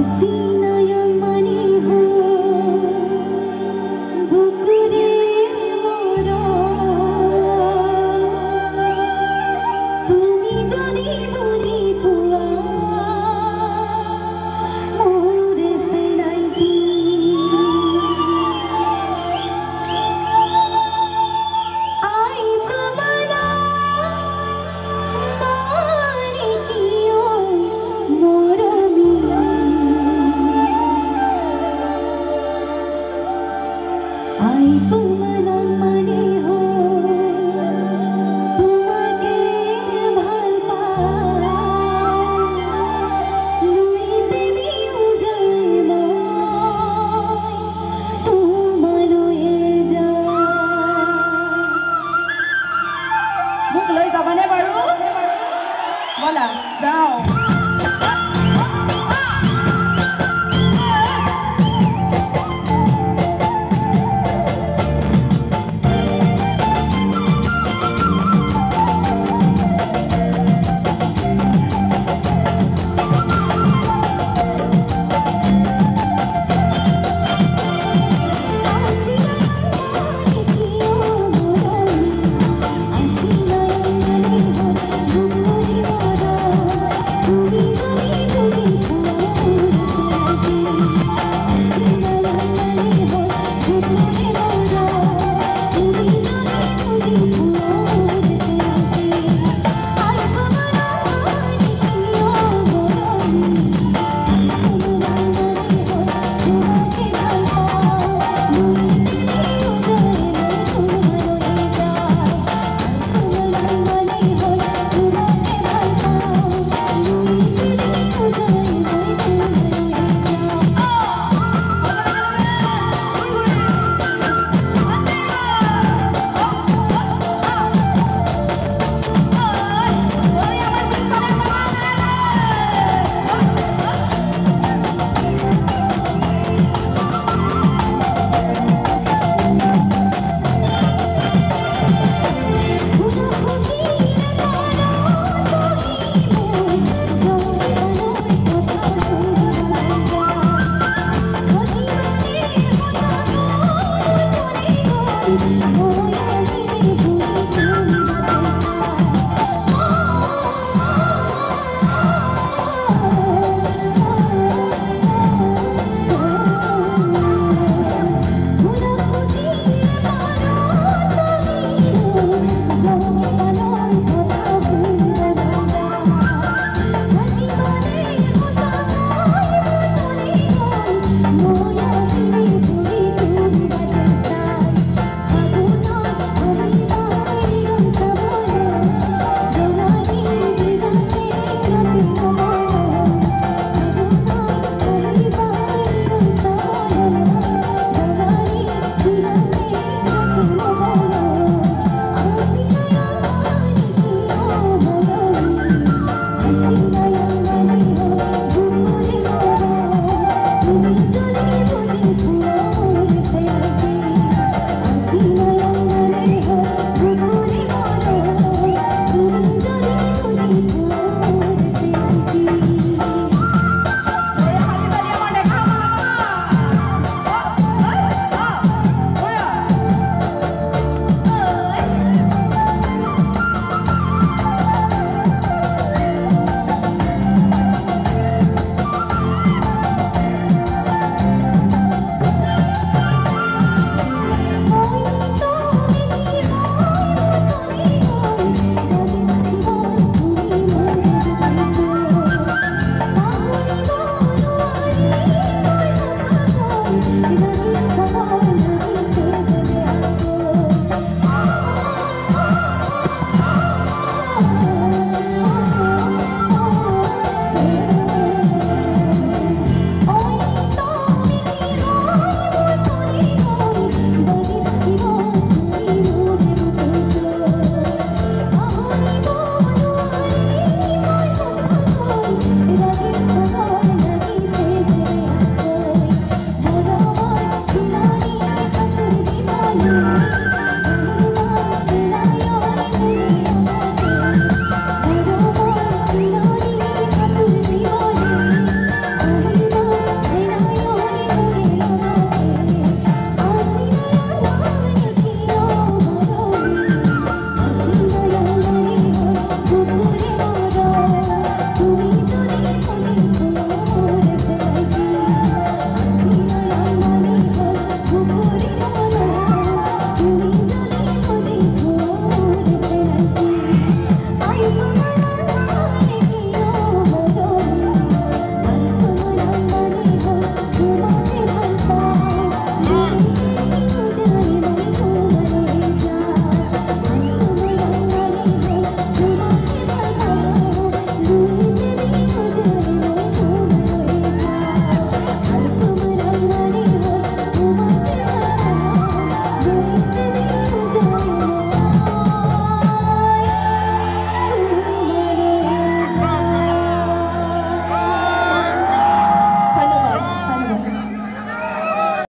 assim.